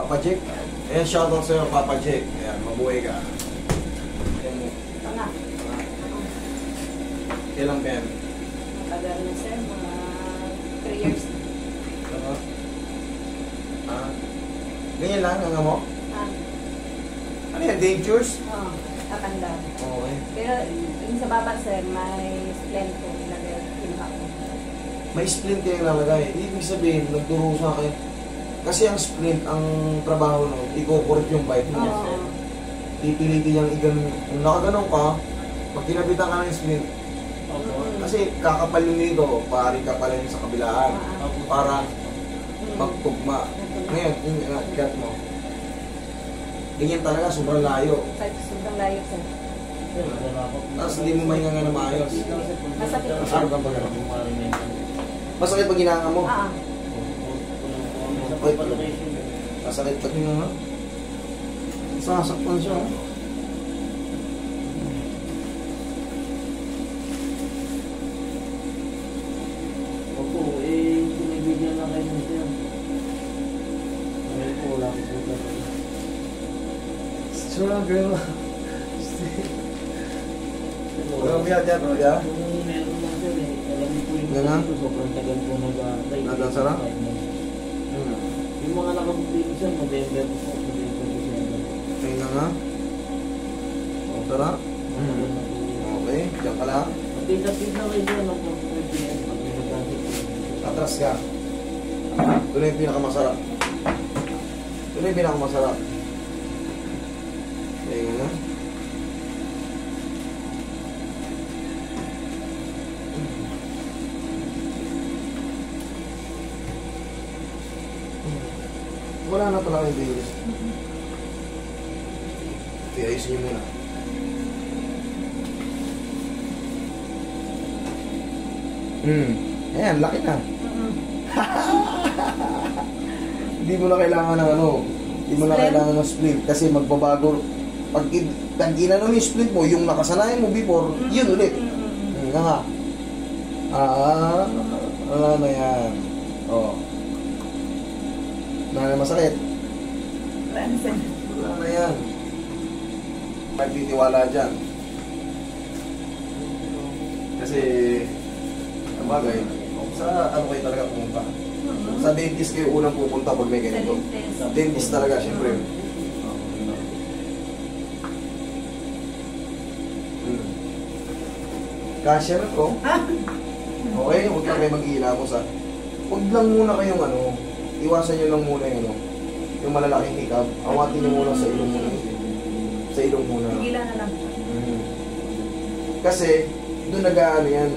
Papa Jack. Ayan, shoutout sa'yo, Papa Jack. Ayan, mabuhay ka. Ayan. Ito na. Kailan ka yan? Matagal na sir, mga 3 years. Ano? Ah. Ganyan lang, ang mo? Ah, Ano yan, dentures? oo, tatanda. Okay. Pero yung sa baba sir, may splend po nilagay ko. May splint kayo lalagay. Ibig sabihin, nagdurusa kayo. Kasi ang splint, ang trabaho nun, ikukurit yung bite mo. Oo. Pipilitin niyang igan. Kung nakaganon ka, pag kinabitan ka ng splint, Mm. kasi kakapal yun dito, pari kapalin sa kabilaan. Ah, Para mm. magtugma. Ngayon, yung uh, ikat mo. Ganyan talaga, sobrang layo. Sobrang layo sir. Tapos hindi mo mahinga nga na maayos. Masakit. Masakit pag hinanga mo. Ah, ah. Masakit pag hinanga. Sasaktan siya. oh. Opo, eh, pinibigyan na kayo ng siya. Ngayon po, wala ko po. Struggle. Biya dyan, no? Ya? Kung meron lang sir, eh, alam po yung Yan sobrang tagal po? Five months. Hmm. Yung mga nakabuti ko sir, November po, November, December. Ayun na nga. O, tara. Na po yun. Okay, diyan ka lang. Magpinta-pinta kayo dyan, ang pag-PPM, pag may nagkakit po. Atras ka. Ito na yung pinakamasarap. Ito na yung pinakamasarap. Ayun na. Wala na talaga yung virus. Okay, ayusin niyo muna. Hmm. Ayan, laki na. Mm-mm. Hindi mo na kailangan ng ano, hindi mo na kailangan ng split kasi magbabago. Pag, pag inano mo yung split mo, yung nakasanayan mo before, yun ulit. Hmm, nga nga. Ah, wala na yan. Oh. Wala na masakit. Wala na sir. Wala na yan. Magtitiwala dyan. Kasi, ang bagay, sa ano kayo talaga pumunta? Mm-mm. Sa dentist kayo unang pupunta pag may Sa ganito. dentist. Talaga, syempre. Hmm. Kasya na to. Okay, huwag lang kayo mag-iilamos ha. Huwag lang muna kayong ano, iwasan nyo lang muna ano, yung malalaking hikab. Awatin nyo muna sa ilong muna. Sa ilong muna. Tigilan na lang. Mhm. Kasi, doon nag-ano yan.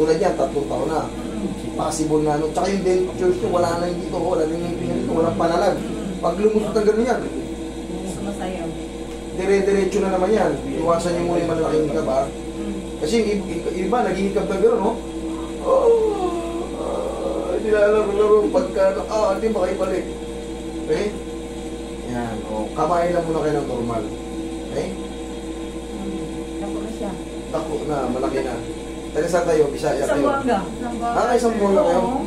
Tulad yan, tatlong taon na. Possible na ano. Tsaka yung dentures nyo, wala na yung dito, wala na yung pinag dito, walang panalag. Pag lumusot na gano'n yan, Sumasayaw. dire-diretso na naman yan. Iwasan nyo muna yung malalaking hikab ha. Mm. Kasi yung iba, naghihikab na gano'n, no? Oh, ah, hindi na alam laro pagka, ah, hindi ba kayo balik? Okay? Yan, o. Oh, kamay lang muna kayo ng normal. Okay? Naku na siya. Tako na, malaki na. Taga saan tayo? Bisaya Isang tayo. buwanga. Ah, isang buwan na kayo? Oo.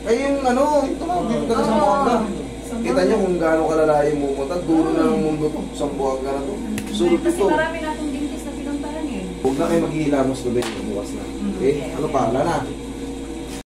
Ay, yung ano, ito na, dito ka sa Buanga. Isang Kita nyo kung gaano kalala yung mumunta. Dulo na ng mundo to. Sa Buanga na to. Sulot Kasi ito. marami na akong dentist na pinuntahan eh. Huwag na kayo maghihilamos gabi. Bukas na. Okay? Okay, Ano pa? Wala na.